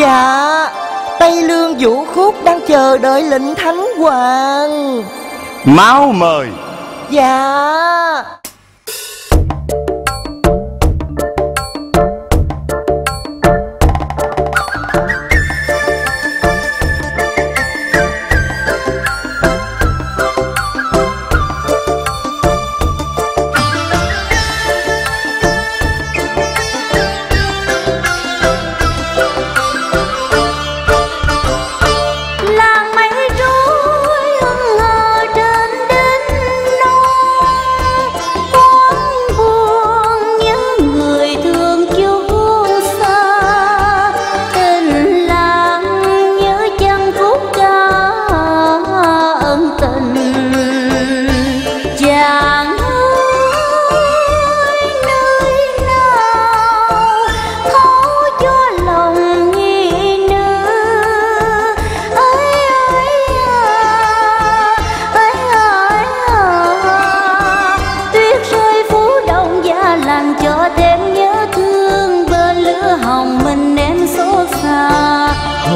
Dạ Tây Lương Vũ Khúc đang chờ đợi lệnh Thánh Hoàng. Máu mời. Dạ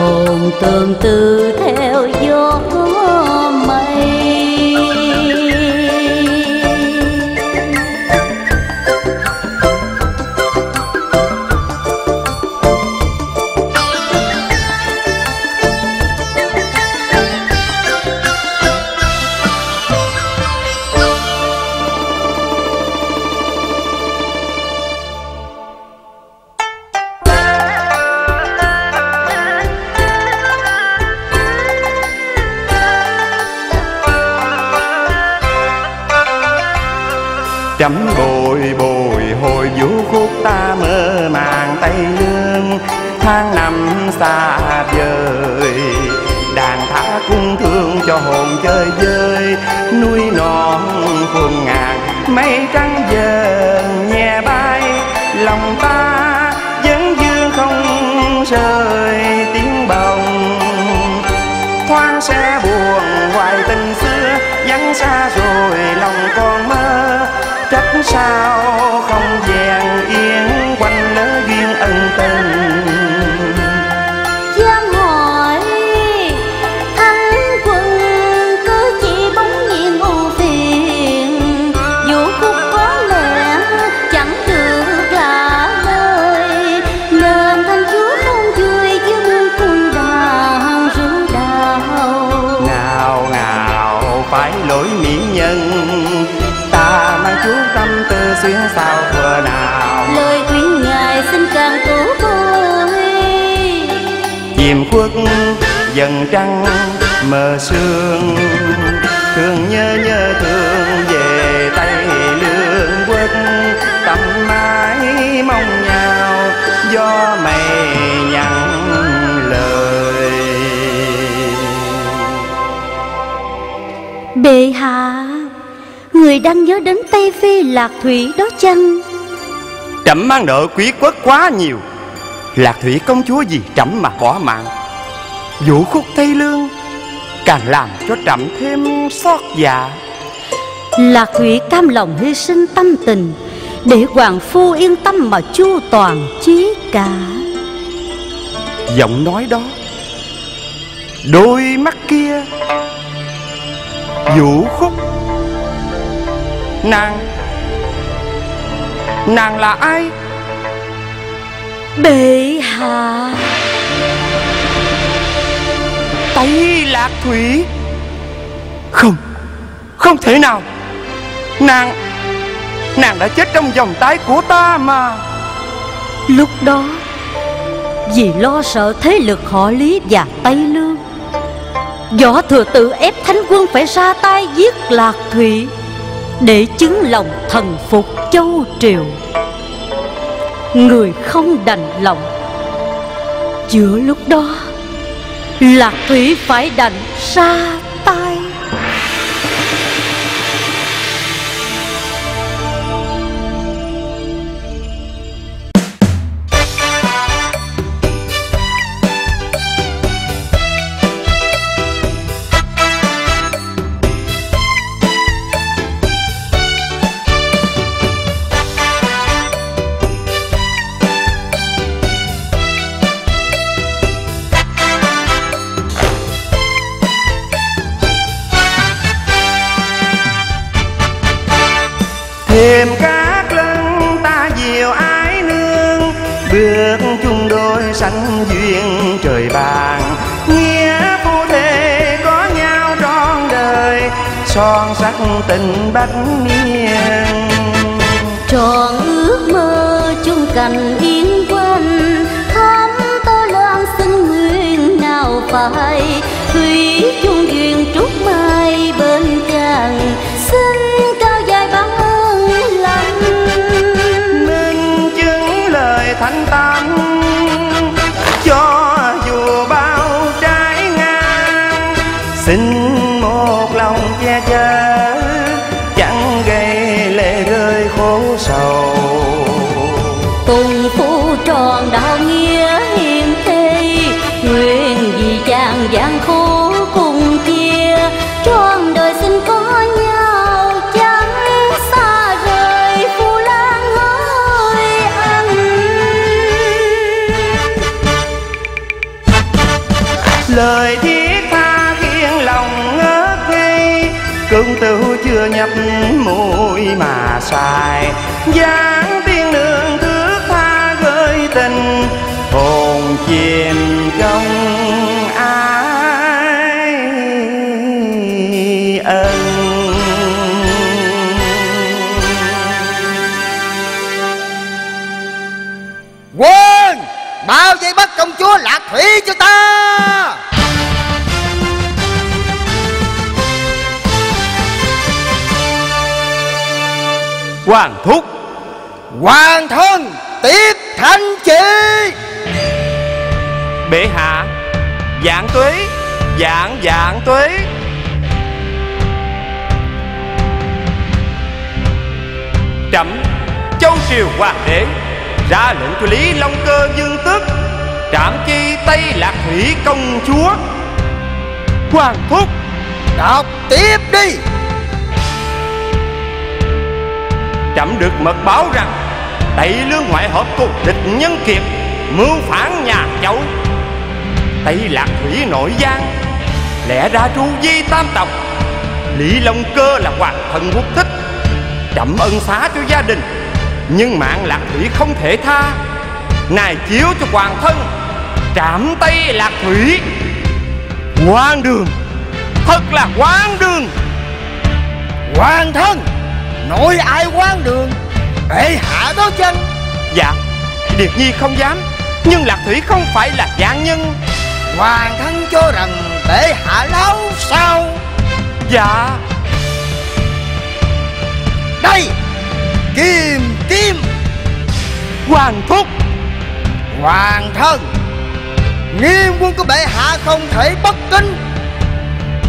hồn tương tư theo gió phải lỗi mỹ nhân. Ta mang chút tâm tư xuyên sao vừa nào? Lời khuyên ngài xin càng cứu tôi chìm khuất dần trăng mờ sương thương nhớ nhớ thương Bệ hạ Người đang nhớ đến Tây Phi Lạc Thủy đó chăng? Trẫm mang nợ quý quốc quá nhiều. Lạc thủy công chúa vì trẫm mà bỏ mạng? Vũ khúc tây lương càng làm cho trẫm thêm xót dạ Lạc Thủy cam lòng hy sinh tâm tình Để Hoàng Phu yên tâm mà chu toàn chí cả. Giọng nói đó đôi mắt kia vũ khúc. Nàng. Nàng là ai? Bệ hạ. Tây lạc thủy. Không không thể nào. Nàng nàng đã chết trong vòng tay của ta mà. Lúc đó Vì lo sợ thế lực họ Lý và Tây Lương Võ thừa tự ép thánh quân phải ra tay giết Lạc Thủy Để chứng lòng thần phục châu triều. Người không đành lòng. Giữa lúc đó, Lạc Thủy phải đành ra Đêm các lưng ta diều ái nương, bước chung đôi sanh duyên trời bàn. Nghĩa phu thề có nhau trọn đời, son sắc tình bách niên. Tròn ước mơ chung cành yên quanh thắm tô loan xin nguyện nào phải thủy chung duyên trúc mai bên chàng khốn sầu. Cùng phu tròn đạo nghĩa dáng tiên nương thước tha gợi tình, hồn chìm trong ai ân. Quân Bao vây bắt công chúa Lạc Thủy cho ta! Hoàng thúc! Hoàng thân tiếp thanh chỉ bệ hạ dạng tuế dạng dạng tuế. Trẫm châu triều hoàng đế ra lệnh cho lý long cơ dương tước trảm chi tây lạc thủy công chúa. Hoàng thúc Đọc tiếp đi. trẫm được mật báo rằng tây lương ngoại hợp cùng địch nhân kiệt, mưu phản nhà châu tây lạc thủy nội giang, lẽ ra tru di tam tộc. Lý long cơ là hoàng thân quốc thích chậm ân xá cho gia đình. Nhưng mạng lạc thủy không thể tha ngài chiếu cho hoàng thân, trảm tây lạc thủy. Quan đường, thật là quan đường. Hoàng thân, Nội ai quan đường? Bệ hạ đó chân dạ điệt nhi không dám nhưng lạc thủy không phải là gian nhân. Hoàng thân cho rằng bệ hạ láo sao dạ. Đây Kim kim. Hoàng thúc. Hoàng thân Nghiêm quân của bệ hạ không thể bất kính.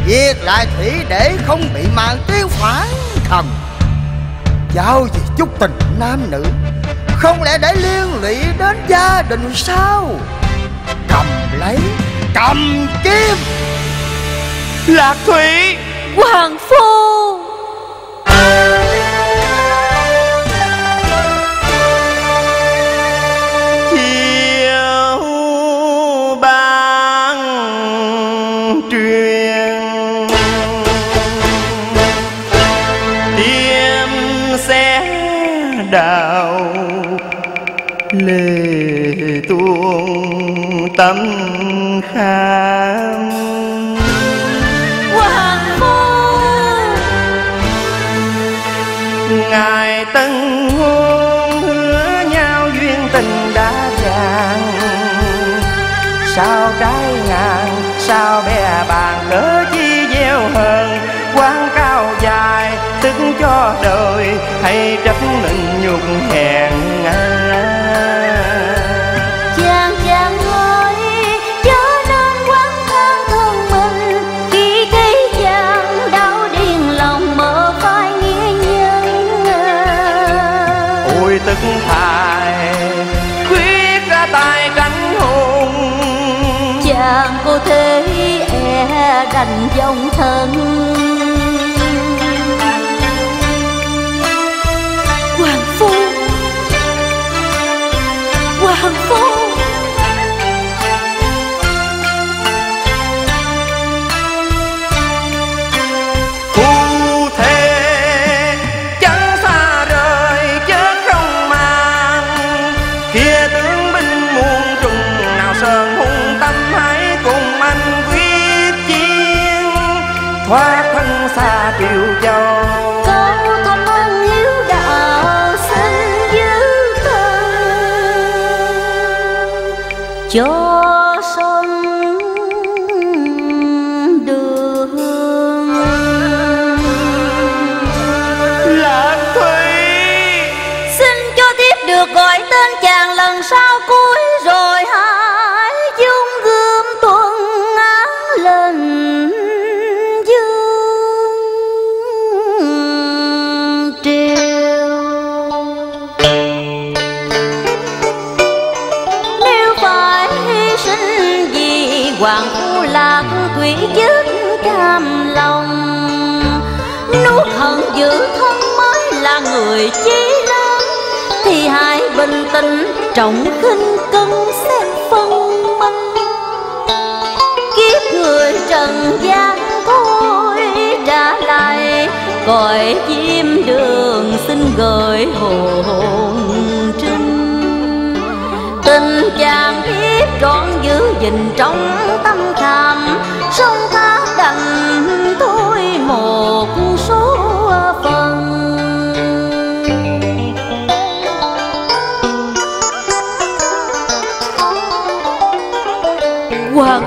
Việc lại thủy để không bị màn tiêu phản thần Giao gì chút tình nam nữ? Không lẽ để liên lụy đến gia đình sao? Cầm lấy, Cầm kim lạc thủy. Hoàng phu. Tâm kham. Hoàng phu ngài tân hôn hứa nhau duyên tình đã tràn sao trái ngàn sao bè bàn Chàng cô thế e đành dòng thân. Hoàng phu Hoàng phu Phu. Trọng khinh cân xét phân minh kiếp người trần gian thôi trả lại. Cõi chim đường xin gửi hồn trinh. Tình chàng biết trọn giữ gìn trong tâm khảm sông tham hoàng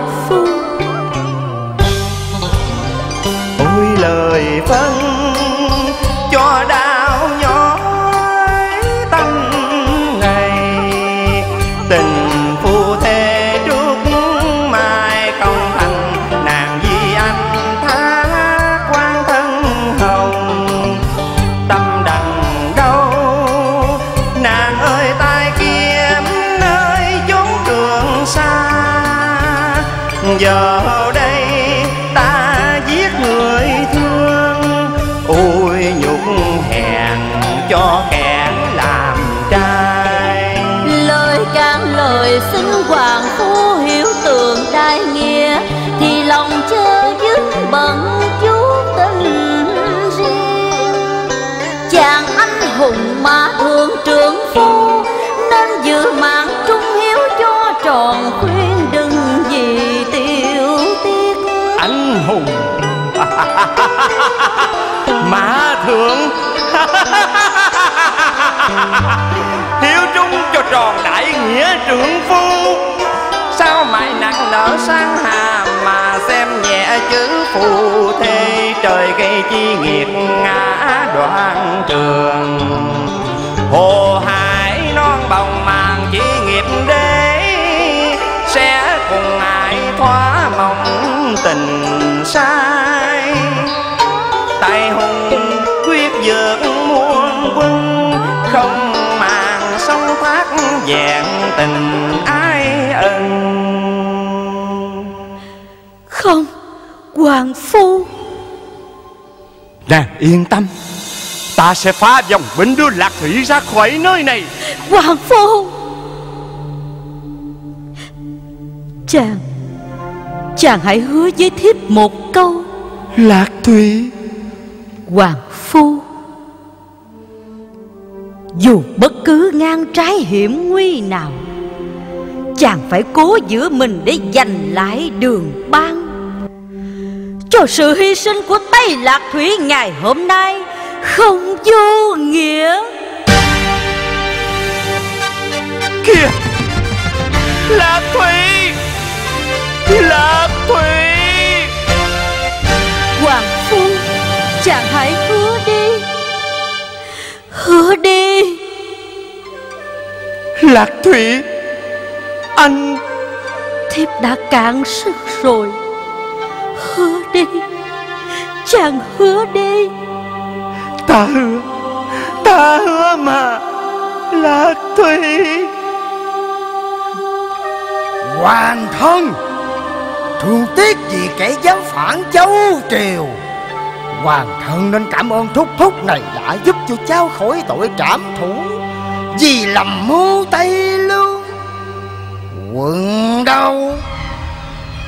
thượng hiếu trung cho tròn đại nghĩa trưởng phu. Sao mày nặng nở sang hà mà xem nhẹ chữ phù thế trời gây chi nghiệt ngã đoạn trường. Hồ hải non bồng màng chỉ nghiệp đế. Sẽ cùng ai thoá mộng tình sai tình ai ân không hoàng phu. Nàng yên tâm. Ta sẽ phá vòng binh đưa lạc thủy ra khỏi nơi này. Hoàng phu. Chàng chàng hãy hứa với thiếp một câu. Lạc thủy. Hoàng Phu. Dù bất cứ ngang trái hiểm nguy nào Chàng phải cố giữ mình để giành lại đường ban. Cho sự hy sinh của Tây Lạc Thủy ngày hôm nay Không vô nghĩa. Kìa! Lạc thủy! Lạc thủy! Hoàng Phu Chàng hãy hứa đi. Hứa đi. Lạc thủy anh. Thiếp đã cạn sức rồi. Hứa đi. Chàng hứa đi. Ta hứa. Ta hứa mà lạc thủy. Hoàng thân. Thương tiếc vì kẻ dám phản châu triều. Hoàng thân nên cảm ơn thúc thúc này đã giúp cho cháu khỏi tội trảm thủ. Vì lầm mưu Tây Lương Quận đâu?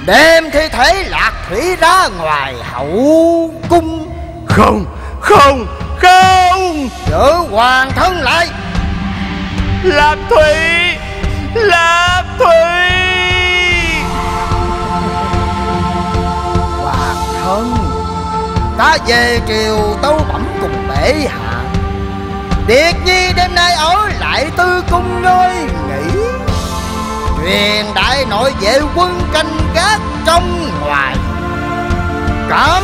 Đem thi thể lạc thủy ra ngoài hậu cung. Không không không. Giữ hoàng thân lại. Lạc thủy lạc thủy. Hoàng thân Ta về triều tâu bẩm cùng bệ hạ. Điệt nhi đêm nay ở lại tư cung ngôi nghỉ đại nội vệ quân canh gác trong ngoài. Cấm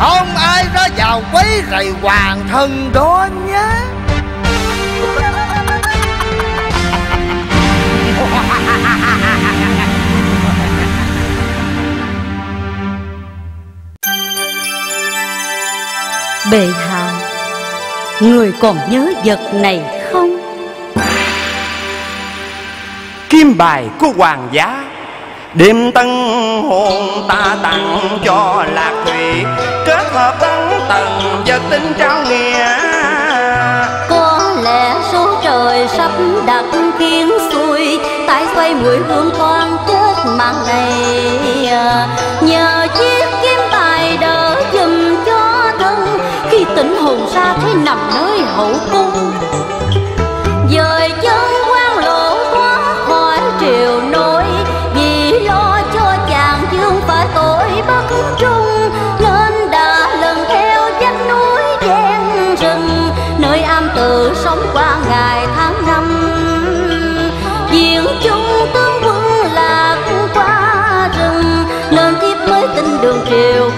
Không ai ra vào quấy rầy hoàng thân đó nhé. Bệ hạ, Người còn nhớ vật này không? Kim bài của hoàng giá. Đêm tân hồn ta tặng cho lạc thủy kết hợp tấn tầng và tinh trao nghĩa. Có lẽ số trời sắp đặt khiến xuôi Tại xoay mùi hương toan kết màn này. Nhờ chiếc kiếm bài đỡ giùm cho thân, khi tỉnh hồn ra thấy nằm nơi hậu cung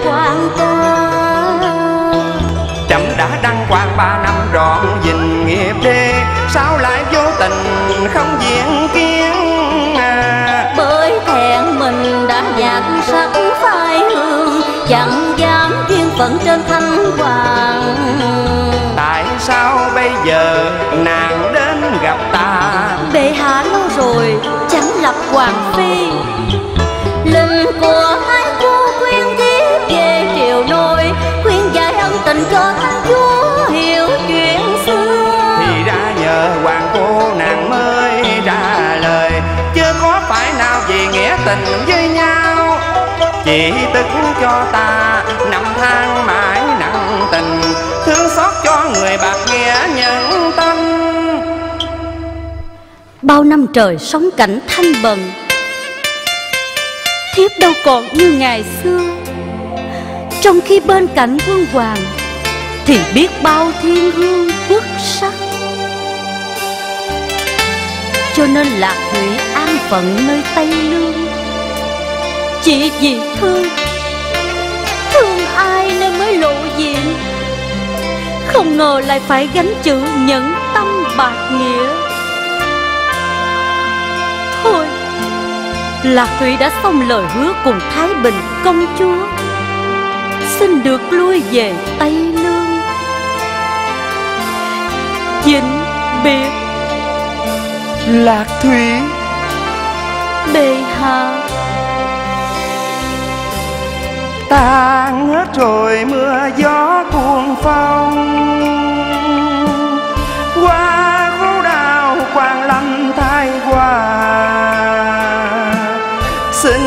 quan ca chậm đã đăng quang ba năm trọn dình nghiệp đê sao lại vô tình không diện kiến? À. bởi thẹn mình đã nhạt sắc phai hương chẳng dám duyên phận trên thanh hoàng. Tại sao bây giờ nàng đến gặp ta? Bệ hạ lâu rồi chẳng lập hoàng phi tình với nhau. Chỉ tức cho ta, năm tháng mãi nặng tình, thương xót cho người bạc nghĩa nhân tâm. Bao năm trời sống cảnh thanh bần, thiếp đâu còn như ngày xưa. Trong khi bên cạnh vương hoàng, thì biết bao thiên hương quốc sắc. Cho nên lạc thủy an phận nơi tây lương chỉ vì thương? Thương ai nên mới lộ diện? Không ngờ lại phải gánh chữ nhẫn tâm bạc nghĩa. Thôi Lạc Thủy đã xong lời hứa cùng Thái Bình công chúa. Xin được lui về Tây Lương. Vĩnh biệt. Lạc thủy. Bệ hạ tan hết rồi mưa gió cuồng phong. Qua khổ đau quang lâm thái hòa. Xin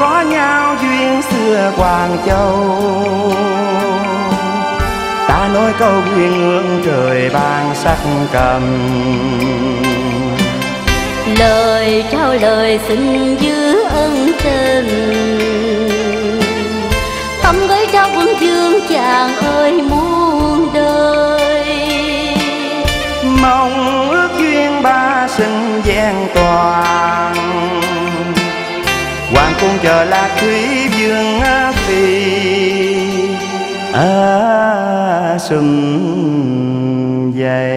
có nhau duyên xưa hoàng châu. Ta nói câu duyên ngưỡng trời ban sắc cầm. Lời trao lời xin giữ ba sinh gian toàn. Hoàng cung chờ là thủy dương phi ở sum dày